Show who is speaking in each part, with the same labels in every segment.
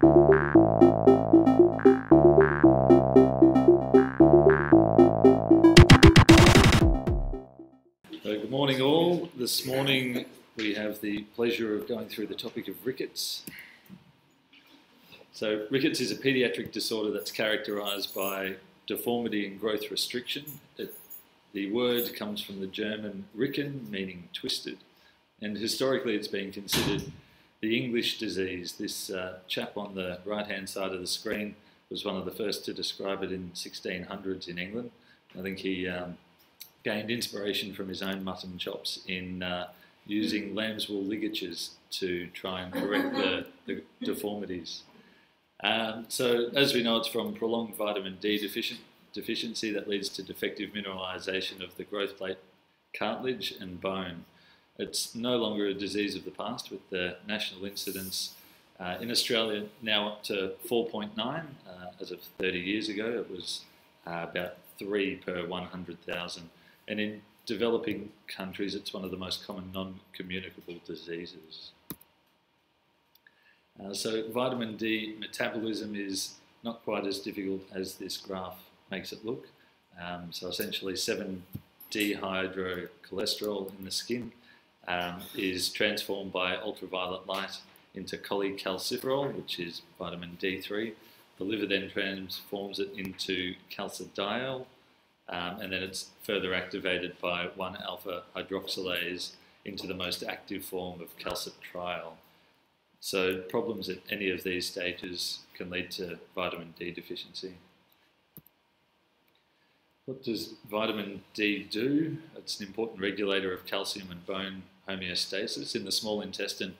Speaker 1: So good morning, all. This morning we have the pleasure of going through the topic of rickets. So, rickets is a paediatric disorder that's characterized by deformity and growth restriction. It, the word comes from the German ricken, meaning twisted, and historically it's been considered the English disease. This uh, chap on the right hand side of the screen was one of the first to describe it in 1600s in England. I think he um, gained inspiration from his own mutton chops in uh, using lamb's wool ligatures to try and correct the, the deformities. Um, so, as we know, it's from prolonged vitamin D deficient, deficiency that leads to defective mineralisation of the growth plate, cartilage, and bone. It's no longer a disease of the past, with the national incidence uh, in Australia now up to 4.9. Uh, as of 30 years ago, it was uh, about 3 per 100,000. And in developing countries, it's one of the most common non communicable diseases. Uh, so, vitamin D metabolism is not quite as difficult as this graph makes it look. Um, so, essentially, 7 dehydrocholesterol in the skin um, is transformed by ultraviolet light into cholecalciferol, which is vitamin D3. The liver then transforms it into calcidiol, um, and then it's further activated by 1 alpha hydroxylase into the most active form of calcitriol. So problems at any of these stages can lead to vitamin D deficiency. What does vitamin D do? It's an important regulator of calcium and bone homeostasis. In the small intestine,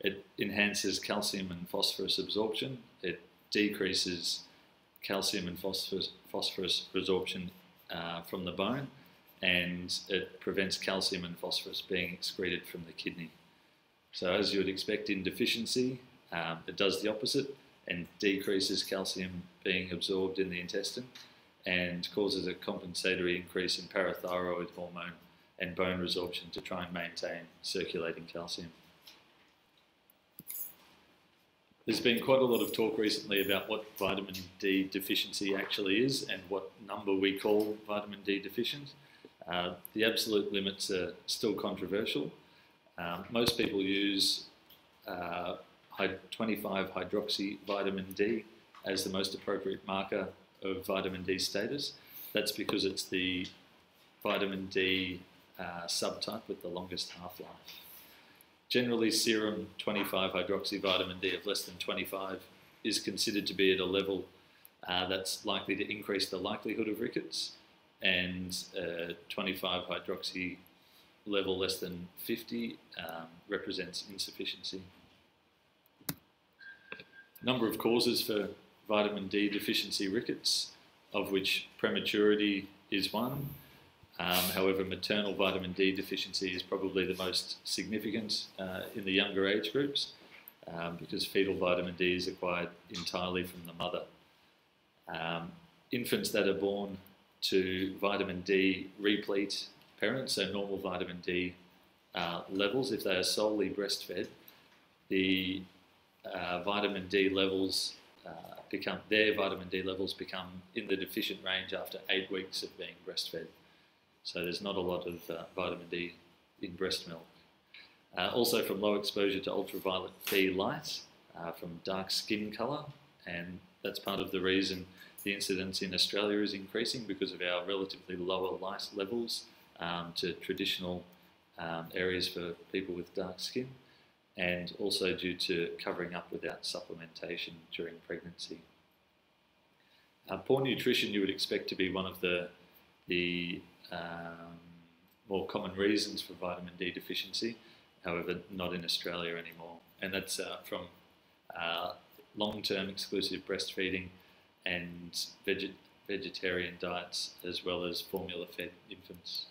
Speaker 1: it enhances calcium and phosphorus absorption. It decreases calcium and phosphorus, phosphorus resorption uh, from the bone, and it prevents calcium and phosphorus being excreted from the kidney. So, as you would expect in deficiency, um, it does the opposite and decreases calcium being absorbed in the intestine and causes a compensatory increase in parathyroid hormone and bone resorption to try and maintain circulating calcium. There's been quite a lot of talk recently about what vitamin D deficiency actually is and what number we call vitamin D deficient. Uh, the absolute limits are still controversial. Um, most people use uh, 25 hydroxy vitamin D as the most appropriate marker of vitamin D status. That's because it's the vitamin D uh, subtype with the longest half-life. Generally, serum 25 hydroxy vitamin D of less than 25 is considered to be at a level uh, that's likely to increase the likelihood of rickets, and uh, 25 hydroxy level less than 50 um, represents insufficiency. Number of causes for vitamin D deficiency rickets, of which prematurity is one. Um, however, maternal vitamin D deficiency is probably the most significant uh, in the younger age groups um, because fetal vitamin D is acquired entirely from the mother. Um, infants that are born to vitamin D replete parents, so normal vitamin D uh, levels, if they are solely breastfed, the uh, vitamin D levels uh, become their vitamin D levels become in the deficient range after eight weeks of being breastfed. So there's not a lot of uh, vitamin D in breast milk. Uh, also from low exposure to ultraviolet B light, uh, from dark skin colour, and that's part of the reason the incidence in Australia is increasing because of our relatively lower light levels um, to traditional um, areas for people with dark skin, and also due to covering up without supplementation during pregnancy. Uh, poor nutrition you would expect to be one of the, the um, more common reasons for vitamin D deficiency, however, not in Australia anymore. And that's uh, from uh, long term exclusive breastfeeding and veget vegetarian diets, as well as formula fed infants.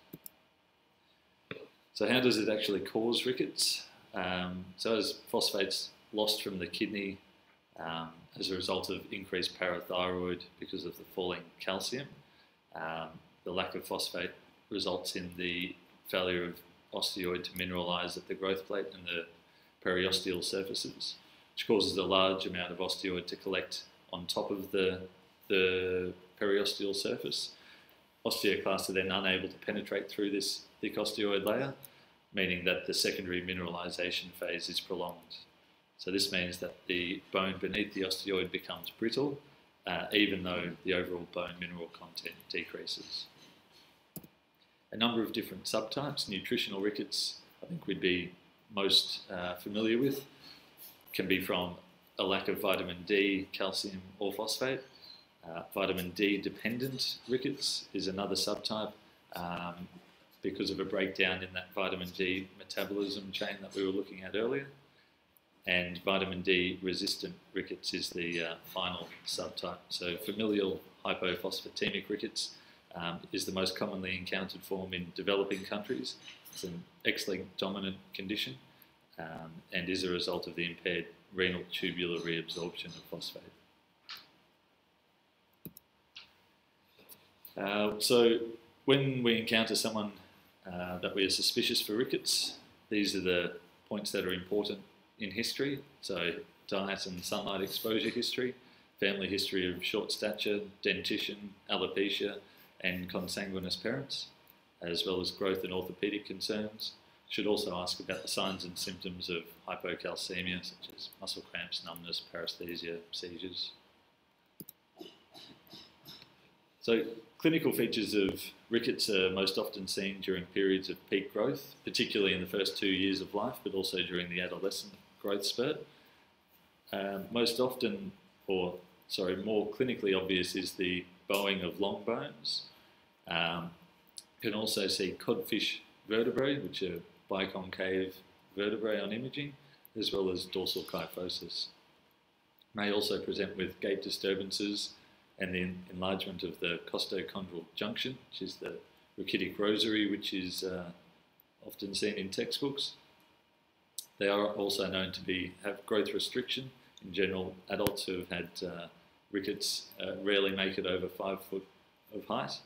Speaker 1: So, how does it actually cause rickets? Um, so, as phosphates lost from the kidney um, as a result of increased parathyroid because of the falling calcium, um, the lack of phosphate results in the failure of osteoid to mineralize at the growth plate and the periosteal surfaces. which causes a large amount of osteoid to collect on top of the, the periosteal surface. Osteoclasts are then unable to penetrate through this thick osteoid layer, meaning that the secondary mineralization phase is prolonged. So this means that the bone beneath the osteoid becomes brittle, uh, even though the overall bone mineral content decreases. A number of different subtypes, nutritional rickets, I think we'd be most uh, familiar with, can be from a lack of vitamin D, calcium, or phosphate. Uh, vitamin D dependent rickets is another subtype um, because of a breakdown in that vitamin D metabolism chain that we were looking at earlier. And vitamin D resistant rickets is the uh, final subtype. So familial hypophosphatemic rickets um, is the most commonly encountered form in developing countries. It's an X-linked dominant condition um, and is a result of the impaired renal tubular reabsorption of phosphate. Uh, so when we encounter someone uh, that we are suspicious for rickets, these are the points that are important in history. So diet and sunlight exposure history, family history of short stature, dentition, alopecia, and consanguineous parents, as well as growth and orthopaedic concerns. Should also ask about the signs and symptoms of hypocalcemia, such as muscle cramps, numbness, paresthesia, seizures. So clinical features of rickets are most often seen during periods of peak growth, particularly in the first two years of life, but also during the adolescent growth spurt. Um, most often, or sorry, more clinically obvious is the bowing of long bones. Um, can also see codfish vertebrae, which are biconcave vertebrae on imaging, as well as dorsal kyphosis. May also present with gait disturbances and the enlargement of the costochondral junction, which is the rachitic rosary, which is uh, often seen in textbooks. They are also known to be have growth restriction. In general, adults who have had uh, rickets uh, rarely make it over five foot of height.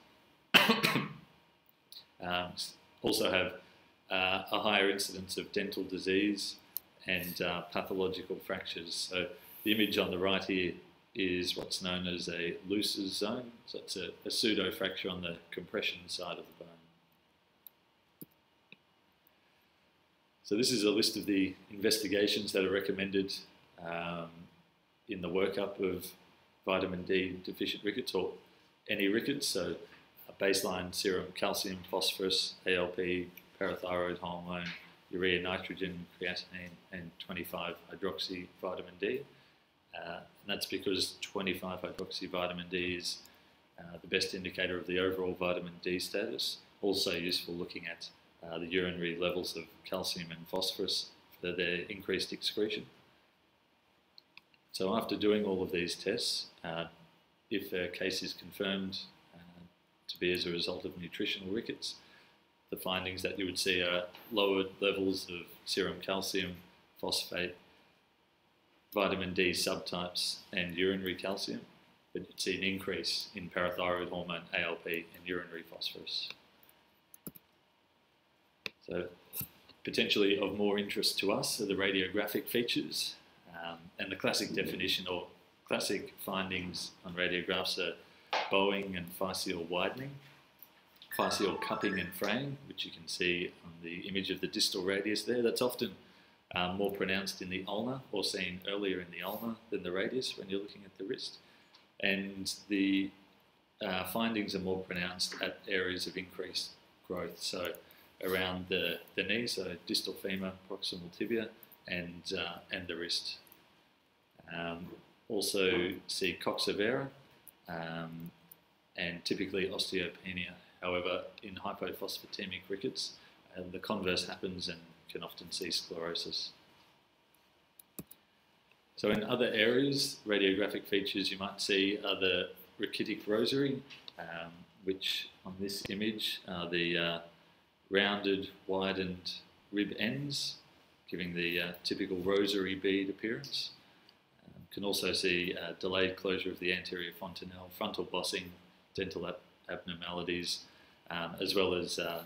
Speaker 1: um, also have uh, a higher incidence of dental disease and uh, pathological fractures. So the image on the right here is what's known as a Looser's zone. So it's a, a pseudo fracture on the compression side of the bone. So this is a list of the investigations that are recommended um, in the workup of vitamin D deficient rickets or any rickets. So baseline serum calcium, phosphorus, ALP, parathyroid hormone, urea nitrogen, creatinine, and 25 hydroxy vitamin D. Uh, and that's because 25 hydroxy vitamin D is uh, the best indicator of the overall vitamin D status. Also useful looking at uh, the urinary levels of calcium and phosphorus for their increased excretion. So after doing all of these tests, uh, if a case is confirmed uh, to be as a result of nutritional rickets, the findings that you would see are lowered levels of serum calcium, phosphate, vitamin D subtypes, and urinary calcium, but you'd see an increase in parathyroid hormone, ALP, and urinary phosphorus. So, potentially of more interest to us are the radiographic features, um, and the classic definition or classic findings on radiographs are bowing and physeal widening physeal cupping and fraying, which you can see on the image of the distal radius there. That's often um, more pronounced in the ulna or seen earlier in the ulna than the radius when you're looking at the wrist. And the uh, findings are more pronounced at areas of increased growth, so around the, the knee, so distal femur, proximal tibia, and, uh, and the wrist. Um, also see coxa um, and typically osteopenia However, in hypophosphatemic rickets, uh, the converse happens and can often see sclerosis. So in other areas, radiographic features you might see are the rachitic rosary, um, which on this image are the uh, rounded, widened rib ends, giving the uh, typical rosary bead appearance. Um, can also see uh, delayed closure of the anterior fontanelle, frontal bossing, dental abnormalities, um, as well as uh,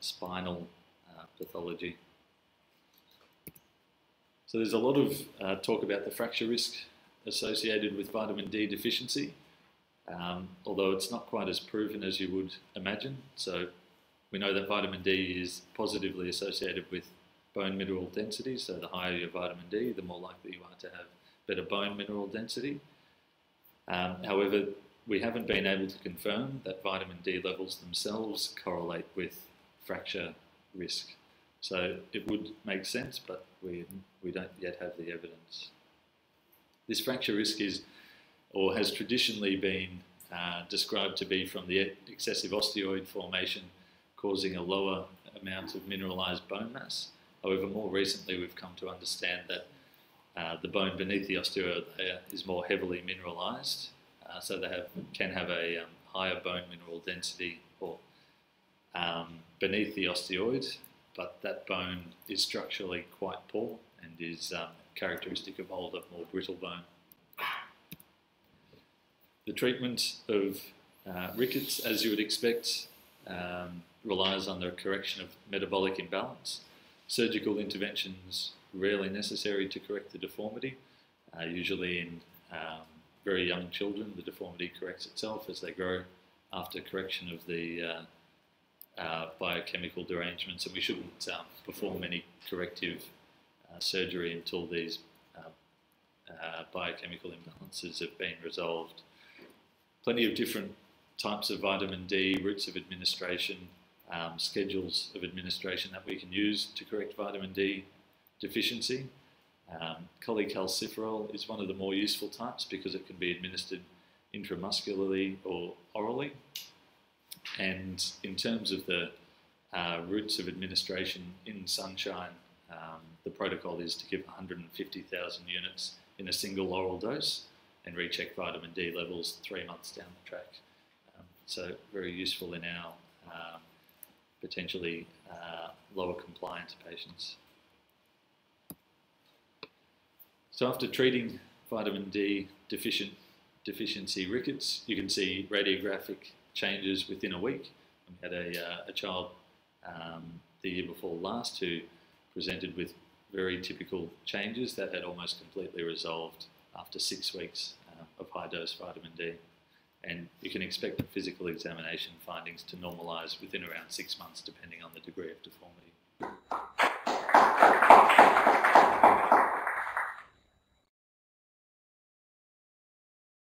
Speaker 1: spinal pathology. So there's a lot of uh, talk about the fracture risk associated with vitamin D deficiency, um, although it's not quite as proven as you would imagine. So we know that vitamin D is positively associated with bone mineral density. So the higher your vitamin D, the more likely you are to have better bone mineral density. Um, however, we haven't been able to confirm that vitamin D levels themselves correlate with fracture risk. So it would make sense, but we, we don't yet have the evidence. This fracture risk is, or has traditionally been uh, described to be from the excessive osteoid formation causing a lower amount of mineralized bone mass. However, more recently we've come to understand that uh, the bone beneath the osteoid layer is more heavily mineralized, uh, so they have, can have a um, higher bone mineral density or um, beneath the osteoid, but that bone is structurally quite poor and is um, characteristic of older, more brittle bone. The treatment of uh, rickets, as you would expect, um, relies on the correction of metabolic imbalance. Surgical interventions rarely necessary to correct the deformity. Uh, usually in um, very young children, the deformity corrects itself as they grow after correction of the uh, uh, biochemical derangements, and we shouldn't um, perform any corrective uh, surgery until these uh, uh, biochemical imbalances have been resolved. Plenty of different types of vitamin D, routes of administration, um, schedules of administration that we can use to correct vitamin D deficiency. Um, cholecalciferol is one of the more useful types because it can be administered intramuscularly or orally. And in terms of the uh, routes of administration in Sunshine, um, the protocol is to give 150,000 units in a single oral dose and recheck vitamin D levels three months down the track. Um, so very useful in our um, potentially uh, lower compliance patients. So after treating vitamin D deficient deficiency rickets, you can see radiographic changes within a week. We had a, uh, a child um, the year before last who presented with very typical changes that had almost completely resolved after six weeks uh, of high dose vitamin D. And you can expect the physical examination findings to normalise within around six months depending on the degree of deformity.